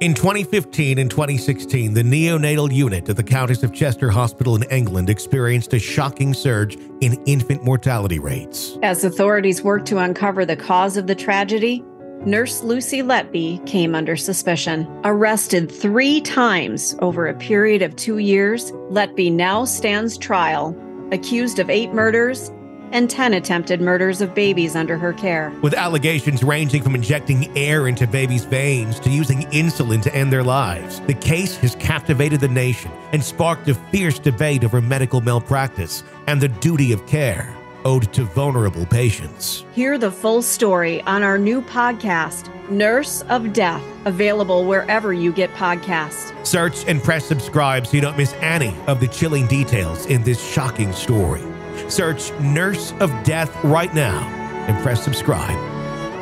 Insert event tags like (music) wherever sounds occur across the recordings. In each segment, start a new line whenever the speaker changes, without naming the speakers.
In 2015 and 2016, the neonatal unit at the Countess of Chester Hospital in England experienced a shocking surge in infant mortality rates.
As authorities worked to uncover the cause of the tragedy, Nurse Lucy Letby came under suspicion. Arrested three times over a period of two years, Letby now stands trial, accused of eight murders and 10 attempted murders of babies under her care.
With allegations ranging from injecting air into babies' veins to using insulin to end their lives, the case has captivated the nation and sparked a fierce debate over medical malpractice and the duty of care owed to vulnerable patients.
Hear the full story on our new podcast, Nurse of Death, available wherever you get podcasts.
Search and press subscribe so you don't miss any of the chilling details in this shocking story. Search Nurse of Death right now and press subscribe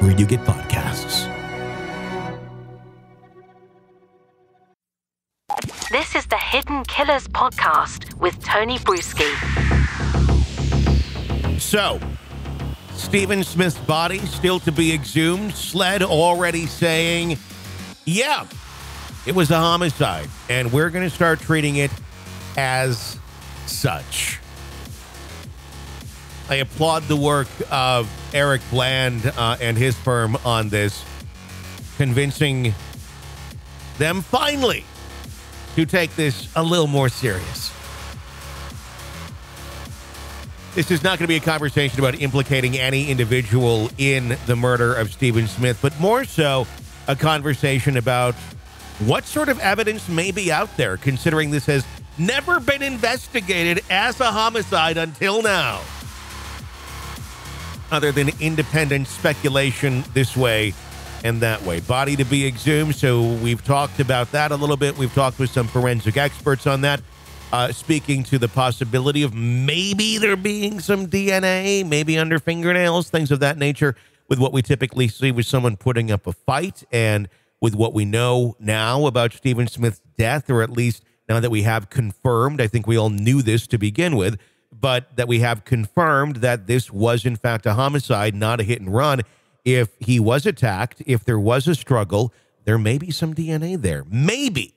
where you get podcasts.
This is the Hidden Killers podcast with Tony Brueski.
So, Stephen Smith's body still to be exhumed. SLED already saying, yeah, it was a homicide, and we're going to start treating it as such. I applaud the work of Eric Bland uh, and his firm on this, convincing them finally to take this a little more serious. This is not going to be a conversation about implicating any individual in the murder of Stephen Smith, but more so a conversation about what sort of evidence may be out there, considering this has never been investigated as a homicide until now other than independent speculation this way and that way. Body to be exhumed. So we've talked about that a little bit. We've talked with some forensic experts on that, uh, speaking to the possibility of maybe there being some DNA, maybe under fingernails, things of that nature, with what we typically see with someone putting up a fight and with what we know now about Stephen Smith's death, or at least now that we have confirmed. I think we all knew this to begin with but that we have confirmed that this was, in fact, a homicide, not a hit and run. If he was attacked, if there was a struggle, there may be some DNA there. Maybe.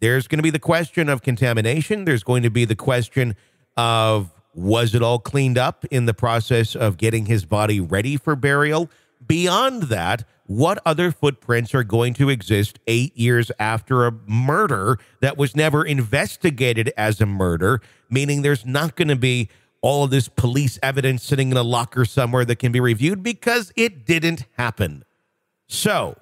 There's going to be the question of contamination. There's going to be the question of was it all cleaned up in the process of getting his body ready for burial? Beyond that, what other footprints are going to exist eight years after a murder that was never investigated as a murder? Meaning there's not going to be all of this police evidence sitting in a locker somewhere that can be reviewed because it didn't happen. So,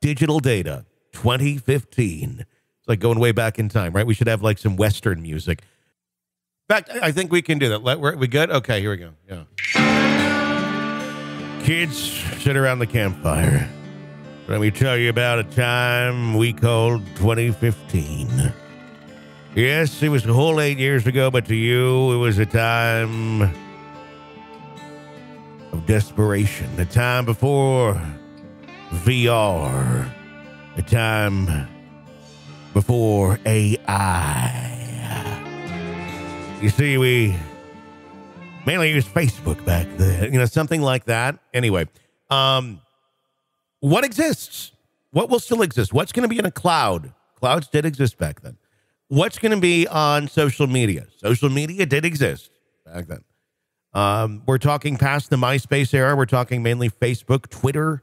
digital data 2015. It's like going way back in time, right? We should have like some Western music. In fact, I think we can do that. Let, we good? Okay, here we go. Yeah. Kids, sit around the campfire. Let me tell you about a time we called 2015. Yes, it was a whole eight years ago, but to you, it was a time of desperation, a time before VR, a time before AI. You see, we mainly used Facebook back then, you know, something like that. Anyway, um, what exists? What will still exist? What's going to be in a cloud? Clouds did exist back then. What's going to be on social media? Social media did exist back then. Um, we're talking past the MySpace era. We're talking mainly Facebook, Twitter.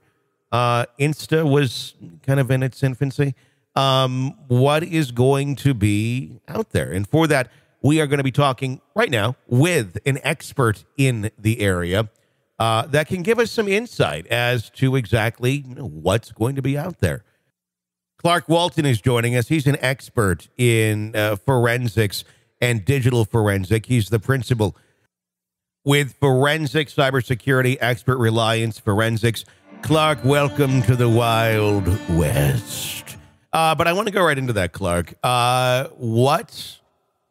Uh, Insta was kind of in its infancy. Um, what is going to be out there? And for that, we are going to be talking right now with an expert in the area uh, that can give us some insight as to exactly what's going to be out there. Clark Walton is joining us. He's an expert in uh, forensics and digital forensic. He's the principal with Forensic Cybersecurity Expert Reliance Forensics. Clark, welcome to the Wild West. Uh, but I want to go right into that, Clark. Uh, what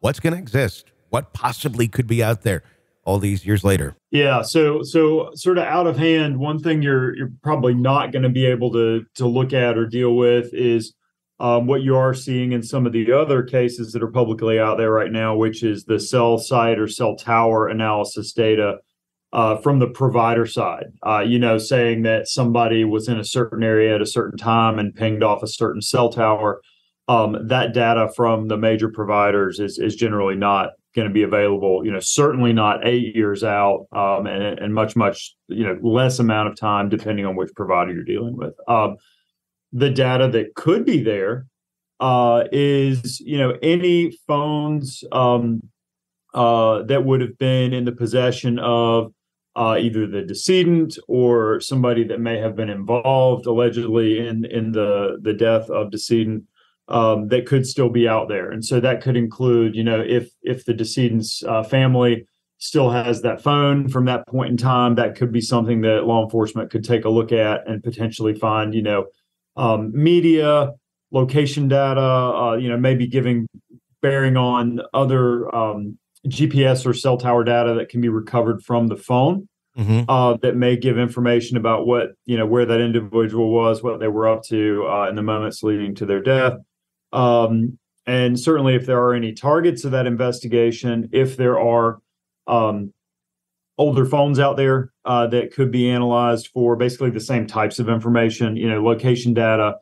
what's going to exist? What possibly could be out there all these years later?
Yeah, so so sort of out of hand, one thing you're you're probably not going to be able to to look at or deal with is um, what you are seeing in some of the other cases that are publicly out there right now, which is the cell site or cell tower analysis data. uh, from the provider side. Uh, you know, saying that somebody was in a certain area at a certain time and pinged off a certain cell tower. Um, that data from the major providers is is generally not going to be available. You know, certainly not eight years out, um, and, and much much you know less amount of time depending on which provider you're dealing with. Um, the data that could be there uh, is you know any phones um, uh, that would have been in the possession of uh, either the decedent or somebody that may have been involved allegedly in in the the death of decedent um, that could still be out there, and so that could include you know if if the decedent's uh, family still has that phone from that point in time, that could be something that law enforcement could take a look at and potentially find you know um, media location data, uh, you know maybe giving bearing on other um, GPS or cell tower data that can be recovered from the phone mm-hmm. uh, that may give information about what you know where that individual was, what they were up to uh, in the moments leading to their death. Um, and certainly, if there are any targets of that investigation, if there are um, older phones out there uh, that could be analyzed for basically the same types of information, you know, location data,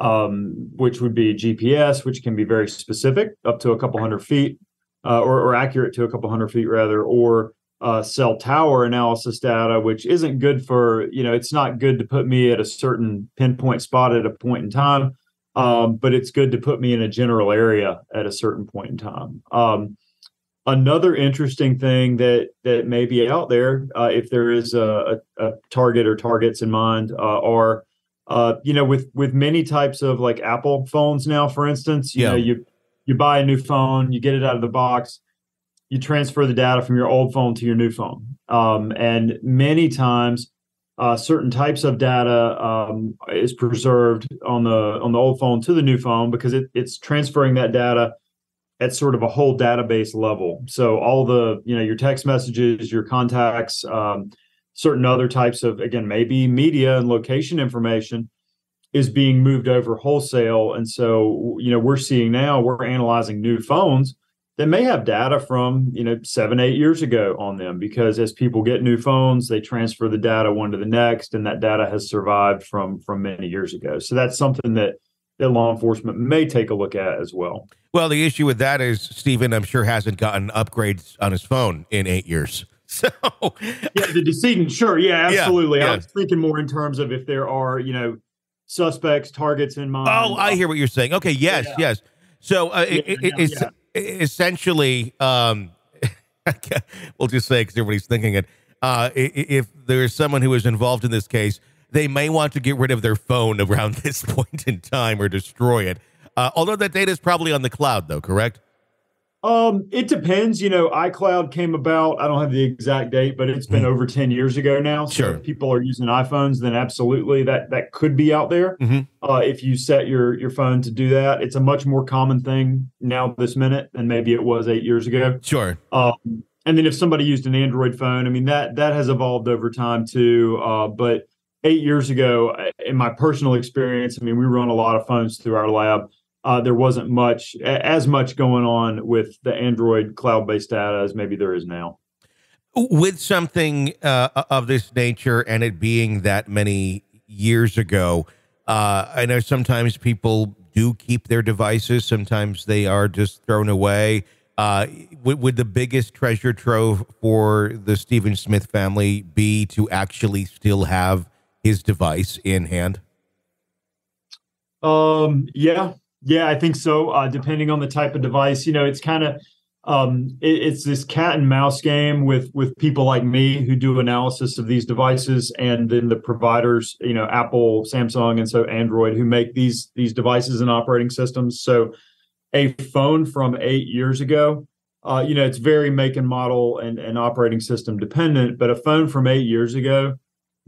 um, which would be GPS, which can be very specific, up to a couple hundred feet, uh, or, or, accurate to a couple hundred feet rather, or uh, cell tower analysis data, which isn't good for you know it's not good to put me at a certain pinpoint spot at a point in time, um, but it's good to put me in a general area at a certain point in time. Um, another interesting thing that that may be out there, uh, if there is a, a, target or targets in mind, uh, are uh, you know with with many types of like Apple phones now, for instance, you yeah. know you you buy a new phone, you get it out of the box, you transfer the data from your old phone to your new phone. Um, and many times, uh, certain types of data um, is preserved on the on the old phone to the new phone because it, it's transferring that data at sort of a whole database level. So all the you know your text messages, your contacts, um, certain other types of again maybe media and location information is being moved over wholesale. And so, you know, we're seeing now we're analyzing new phones that may have data from, you know, seven, eight years ago on them because as people get new phones, they transfer the data one to the next, and that data has survived from from many years ago. So that's something that that law enforcement may take a look at as well.
Well, the issue with that is Stephen, I'm sure, hasn't gotten upgrades on his phone in eight years. (laughs) So
yeah, the decedent, sure, yeah, absolutely. Yeah, yeah. I was thinking more in terms of if there are, you know, suspects, targets in mind.
Oh, I hear what you're saying. Okay, yes, yeah. yes. So uh, yeah, it, it's essentially, um, (laughs) we'll just say because everybody's thinking it. Uh, if there's someone who is involved in this case, they may want to get rid of their phone (laughs) around this (laughs) point in time or destroy it. Uh, although that data is probably on the cloud, though, correct?
Um, it depends. You know, iCloud came about. I don't have the exact date, but it's been mm-hmm. over ten years ago now. So sure. if people are using iPhones, then absolutely that that could be out there. Mm-hmm. Uh, if you set your your phone to do that, it's a much more common thing now this minute than maybe it was eight years ago.
Sure.
Um, and then if somebody used an Android phone, I mean that that has evolved over time too. Uh, but eight years ago, in my personal experience, I mean, we run a lot of phones through our lab uh, there wasn't much as much going on with the Android cloud-based data as maybe there is now.
With something uh, of this nature, and it being that many years ago, uh, I know sometimes people do keep their devices. Sometimes they are just thrown away. Uh, would, would the biggest treasure trove for the Stephen Smith family be to actually still have his device in hand?
Um, yeah, yeah, I think so. Uh, depending on the type of device, you know, it's kind of um, it, it's this cat and mouse game with with people like me who do analysis of these devices, and then the providers, you know, Apple, Samsung, and so Android, who make these these devices and operating systems. So, a phone from eight years ago, uh, you know, it's very make and model and, and operating system dependent. But a phone from eight years ago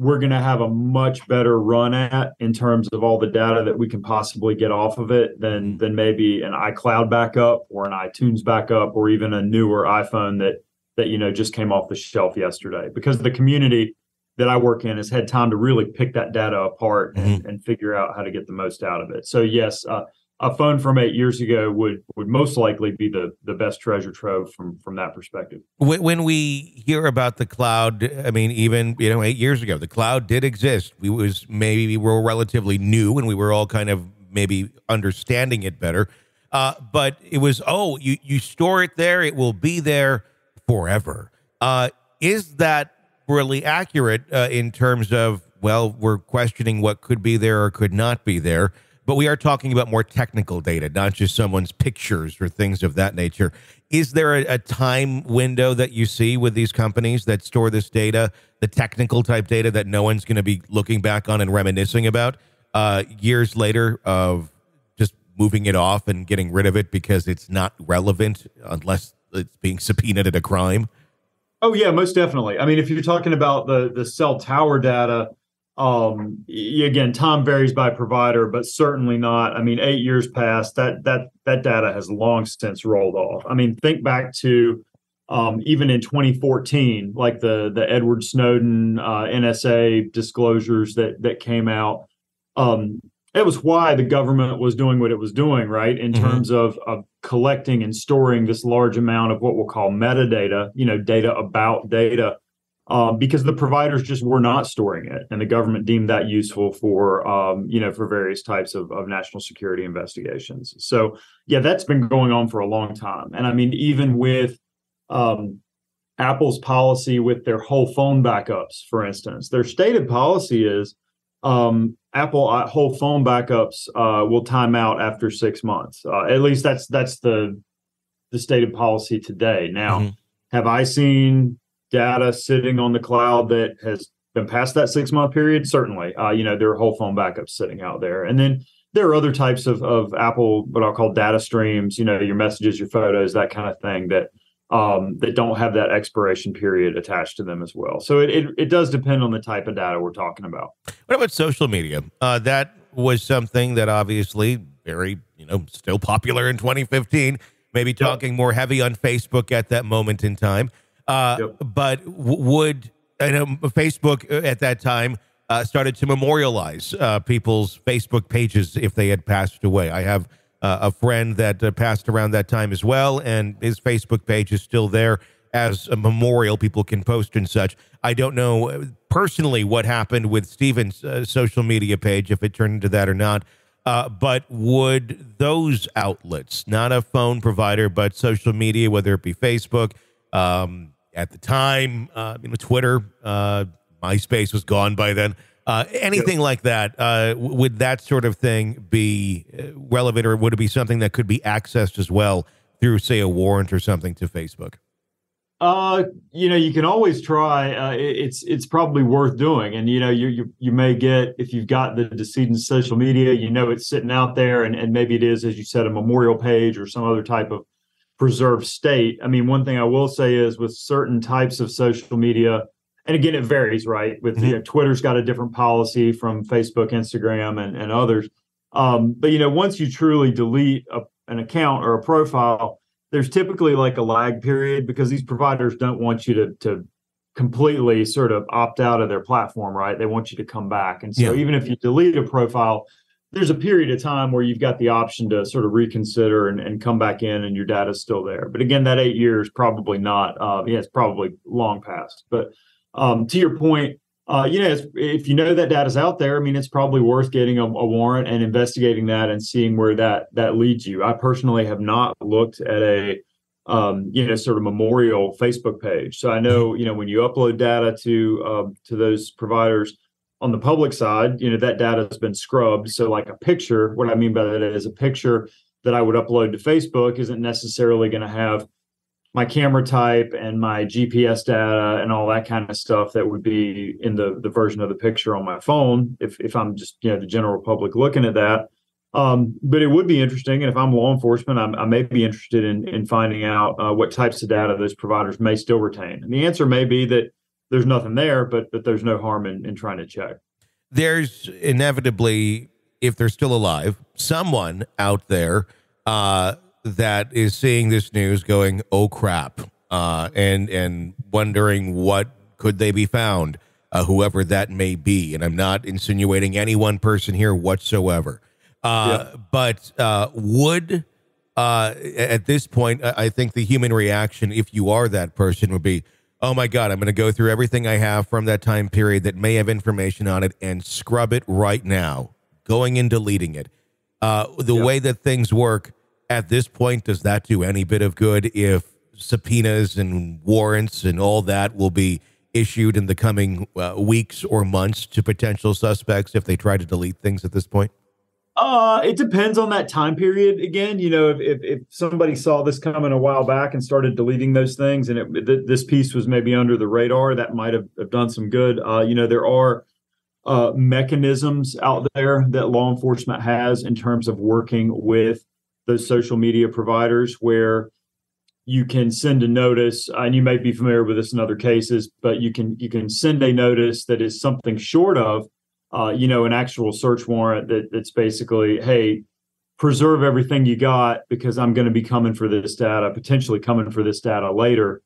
we're going to have a much better run at in terms of all the data that we can possibly get off of it than mm-hmm. than maybe an iCloud backup or an iTunes backup or even a newer iPhone that that you know just came off the shelf yesterday because the community that I work in has had time to really pick that data apart mm-hmm. and, and, figure out how to get the most out of it. So yes, uh, a phone from eight years ago would would most likely be the the best treasure trove from from that perspective.
When, when we hear about the cloud, I mean, even you know, eight years ago, the cloud did exist. We was maybe we were relatively new, and we were all kind of maybe understanding it better. Uh, but it was oh, you you store it there, it will be there forever. Uh, is that really accurate uh, in terms of well, we're questioning what could be there or could not be there? But we are talking about more technical data, not just someone's pictures or things of that nature. Is there a, a, time window that you see with these companies that store this data, the technical type data that no one's going to be looking back on and reminiscing about uh, years later of just moving it off and getting rid of it because it's not relevant unless it's being subpoenaed at a crime?
Oh yeah, most definitely. I mean, if you're talking about the the cell tower data, um, again, time varies by provider, but certainly not. I mean, eight years past that that that data has long since rolled off. I mean, think back to um, even in 2014, like the the Edward Snowden uh, NSA disclosures that that came out. Um, it was why the government was doing what it was doing, right? In mm-hmm. terms of, of collecting and storing this large amount of what we'll call metadata, you know, data about data um, because the providers just were not storing it, and the government deemed that useful for um, you know for various types of, of national security investigations. So yeah, that's been going on for a long time, and I mean even with um, Apple's policy with their whole phone backups, for instance, their stated policy is um, Apple uh, whole phone backups uh, will time out after six months. Uh, at least that's that's the the stated policy today. Now, mm-hmm. have I seen data sitting on the cloud that has been past that six month period, certainly, uh, you know, there are whole phone backups sitting out there. And then there are other types of, of Apple, what I'll call data streams, you know, your messages, your photos, that kind of thing that um, that don't have that expiration period attached to them as well. So it, it, it, does depend on the type of data we're talking about.
What about social media? Uh, that was something that obviously very, you know, still popular in 2015, maybe talking yep. more heavy on Facebook at that moment in time. Uh, yep. But w- would I know Facebook uh, at that time uh, started to memorialize uh, people's Facebook pages if they had passed away. I have uh, a friend that uh, passed around that time as well, and his Facebook page is still there as a memorial. People can post and such. I don't know personally what happened with Steven's social media page, if it turned into that or not. but would those outlets, not a phone provider, but social media, whether it be Facebook, um, at the time. Uh, you know, Twitter, uh, MySpace was gone by then. Uh, anything like that, uh, would that sort of thing be uh, relevant, or would it be something that could be accessed as well through, say, a warrant or something to Facebook?
Uh, you know, you can always try. Uh, it's it's probably worth doing, and you know, you you you may get if you've got the decedent's social media, you know, it's sitting out there, and and maybe it is, as you said, a memorial page or some other type of preserved state. I mean, one thing I will say is with certain types of social media, and again, it varies, right? With mm-hmm. you know, Twitter's got a different policy from Facebook, Instagram, and, and others. Um, but you know, once you truly delete a, an account or a profile, there's typically like a lag period because these providers don't want you to to completely sort of opt out of their platform, right? They want you to come back. And so yeah. even if you delete a profile, there's a period of time where you've got the option to sort of reconsider and, and come back in and your data is still there. But again, that eight years probably not. Uh, yeah, it's probably long past. But um, to your point, uh, you know, if you know that data's out there, I mean, it's probably worth getting a, a, warrant and investigating that and seeing where that that leads you. I personally have not looked at a um, you know sort of memorial Facebook page, so I know you know when you upload data to um, to those providers on the public side, you know, that data has been scrubbed. So, like a picture, what I mean by that is a picture that I would upload to Facebook isn't necessarily going to have my camera type and my GPS data and all that kind of stuff that would be in the the version of the picture on my phone if if I'm just you know the general public looking at that. Um, but it would be interesting, and if I'm law enforcement, I'm, i may be interested in in finding out uh, what types of data those providers may still retain. And the answer may be that there's nothing there, but but there's no harm in, in trying to check.
There's inevitably, if they're still alive, someone out there uh, that is seeing this news, going, "Oh crap," uh, and and wondering what could they be found, uh, whoever that may be. And I'm not insinuating any one person here whatsoever. Uh, yeah. But uh, would uh, at this point, I think the human reaction, if you are that person, would be, "Oh my God, I'm going to go through everything I have from that time period that may have information on it and scrub it right now, going and deleting it." Uh, the way that things work at this point, does that do any bit of good? If subpoenas and warrants and all that will be issued in the coming uh, weeks or months to potential suspects if they try to delete things at this point?
Uh, it depends on that time period. Again, you know, if, if, if somebody saw this coming a while back and started deleting those things, and it, th- this piece was maybe under the radar, that might have, have done some good. Uh, you know, there are uh, mechanisms out there that law enforcement has in terms of working with those social media providers where you can send a notice and you may be familiar with this in other cases but you can you can send a notice that is something short of uh, you know an actual search warrant that that's basically hey preserve everything you got because i'm going to be coming for this data potentially coming for this data later.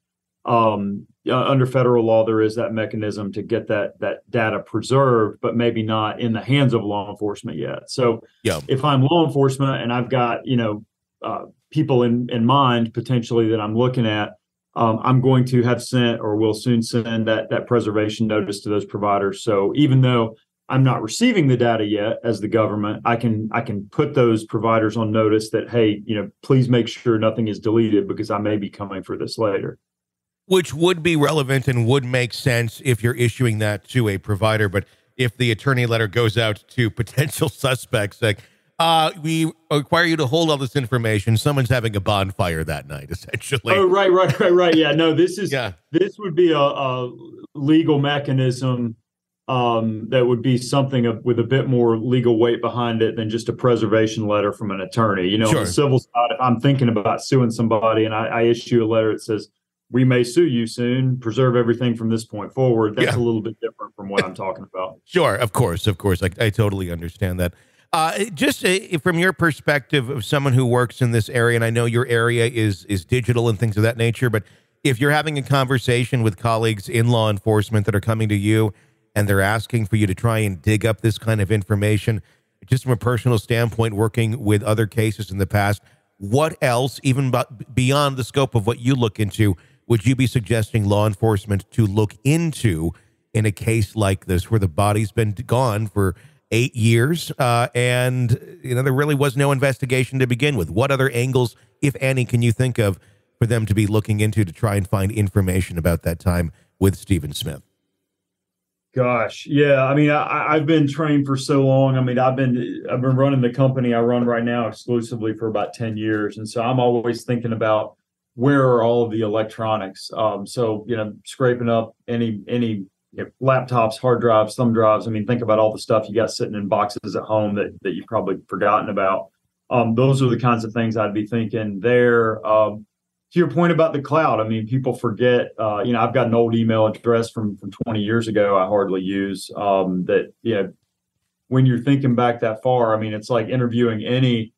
Um, uh, under federal law there is that mechanism to get that that data preserved but maybe not in the hands of law enforcement yet. So yeah. if i'm law enforcement and i've got you know uh, people in in mind potentially that i'm looking at um, i'm going to have sent or will soon send that that preservation notice to those providers. So even though i'm not receiving the data yet as the government i can i can put those providers on notice that hey you know please make sure nothing is deleted because i may be coming for this later
which would be relevant and would make sense if you're issuing that to a provider. But if the attorney letter goes out to (laughs) potential suspects, like, uh, we require you to hold all this information. Someone's having a bonfire that night, (laughs) essentially.
Oh, right, right, right, right. Yeah, no, this is yeah. this would be a, a legal mechanism um, that would be something of, with a bit more legal weight behind it than just a preservation letter from an attorney. You know, sure. on the civil side, if I'm thinking about suing somebody and I, I issue a letter that says we may sue you soon, preserve everything from this point forward. That's yeah. a little bit different from what I'm talking about.
Sure, of course, of course. I, I totally understand that. Uh, just uh, from your perspective of someone who works in this area, and I know your area is is digital and things of that nature, but if you're having a conversation with colleagues in law enforcement that are coming to you and they're asking for you to try and dig up this kind of information, just from a personal standpoint, working with other cases in the past, what else, even beyond the scope of what you look into, would you be suggesting law enforcement to look into in a case like this where the body's been gone for eight years uh, and you know there really was no investigation to begin with? What other angles if any can you think of for them to be looking into to try and find information about that time with stephen smith
Gosh, yeah. I mean, I, have been trained for so long. I mean, I've been I've been running the company I run right now exclusively for about ten years, and so I'm always thinking about where are all of the electronics? Um, so you know, scraping up any any you know, laptops, hard drives, thumb drives. I mean, think about all the stuff you got sitting in boxes at home that that you've probably forgotten about. Um, those are the kinds of things I'd be thinking there. Um, to your point about the cloud, I mean, people forget. Uh, you know, I've got an old email address from from 20 years ago. I hardly use um, that. You know, when you're thinking back that far, I mean, it's like interviewing any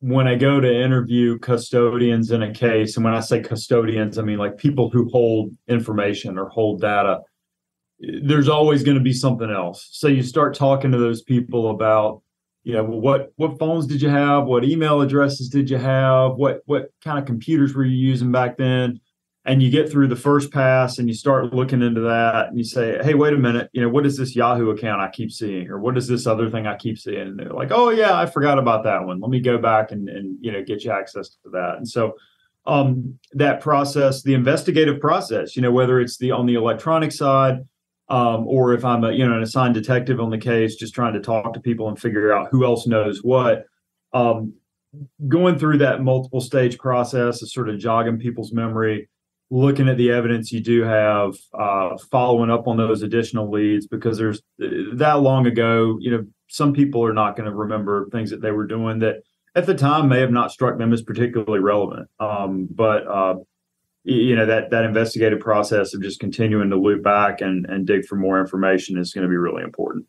when I go to interview custodians in a case, and when I say custodians, I mean like people who hold information or hold data, there's always going to be something else. So you start talking to those people about, you know, what what phones did you have? What email addresses did you have? What what kind of computers were you using back then? and you get through the first pass and you start looking into that and you say hey wait a minute you know what is this yahoo account i keep seeing or what is this other thing i keep seeing and they're like oh yeah i forgot about that one let me go back and, and you know get you access to that and so um, that process the investigative process you know whether it's the on the electronic side um, or if i'm a you know an assigned detective on the case just trying to talk to people and figure out who else knows what um, going through that multiple stage process is sort of jogging people's memory looking at the evidence you do have, uh, following up on those additional leads because there's that long ago, you know, some people are not going to remember things that they were doing that at the time may have not struck them as particularly relevant. Um, but uh, you know that that investigative process of just continuing to loop back and and dig for more information is going to be really important.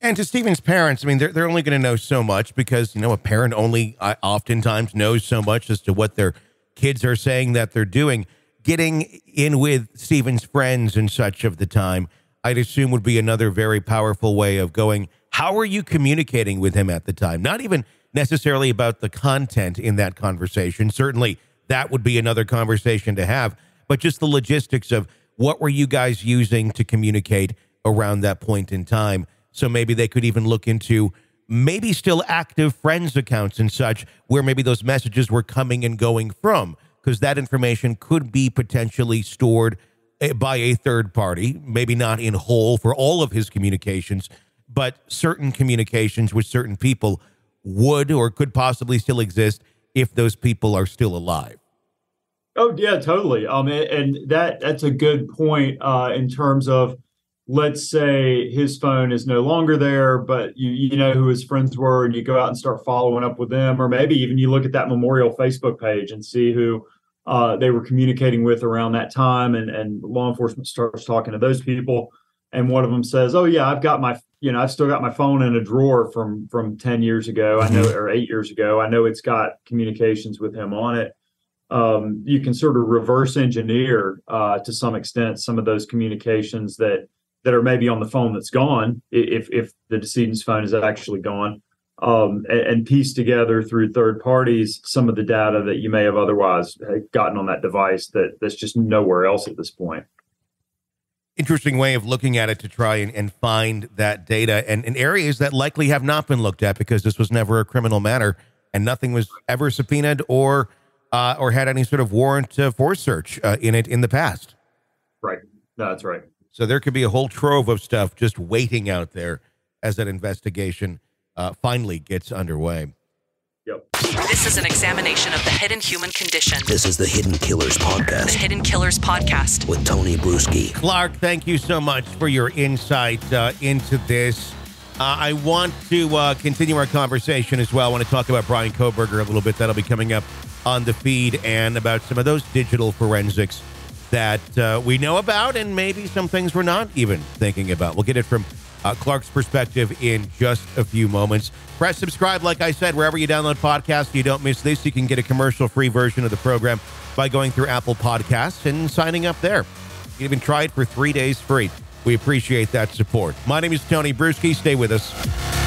And to Stephen's parents, I mean, they're they're only going to know so much because you know a parent only uh, oftentimes knows so much as to what their kids are saying that they're doing getting in with Stephen's friends and such of the time, I'd assume would be another very powerful way of going, How are you communicating with him at the time? Not even necessarily about the content in that conversation. Certainly, that would be another conversation to have, but just the logistics of what were you guys using to communicate around that point in time? So maybe they could even look into maybe still active friends accounts and such where maybe those messages were coming and going from because that information could be potentially stored eh, by a third party, maybe not in whole for all of his communications, but certain communications with certain people would or could possibly still exist if those people are still alive.
Oh yeah, totally. Um, and that that's a good point uh, in terms of let's say his phone is no longer there, but you you know who his friends were, and you go out and start following up with them, or maybe even you look at that memorial Facebook page and see who uh, they were communicating with around that time, and and law enforcement starts talking to those people, and one of them says, "Oh yeah, I've got my you know I've still got my phone in a drawer from from ten years ago, I know, or eight years ago, I know it's got communications with him on it." Um, you can sort of reverse engineer uh, to some extent some of those communications that that are maybe on the phone that's gone if if the decedent's phone is actually gone um, and, and, piece together through third parties some of the data that you may have otherwise gotten on that device that that's just nowhere else at this point.
Interesting way of looking at it to try and, and find that data and in areas that likely have not been looked at because this was never a criminal matter and nothing was ever subpoenaed or uh, or had any sort of warrant uh, for search uh, in it in the past.
Right. No, that's right.
So there could be a whole trove of stuff just waiting out there as that investigation uh, finally gets underway.
Yep.
This is an examination of the hidden human condition.
This is the Hidden Killers Podcast.
The Hidden Killers Podcast.
With Tony Brueski.
Clark, thank you so much for your insight uh, into this. Uh, I want to uh, continue our conversation as well. I want to talk about Bryan Kohberger a little bit. That'll be coming up on the feed and about some of those digital forensics that uh, we know about and maybe some things we're not even thinking about. We'll get it from uh, Clark's perspective in just a few moments. Press subscribe, like I said, wherever you download podcasts. You don't miss this. You can get a commercial free version of the program by going through Apple Podcasts and signing up there. You can even try it for three days free. We appreciate that support. My name is Tony Brueski. Stay with us.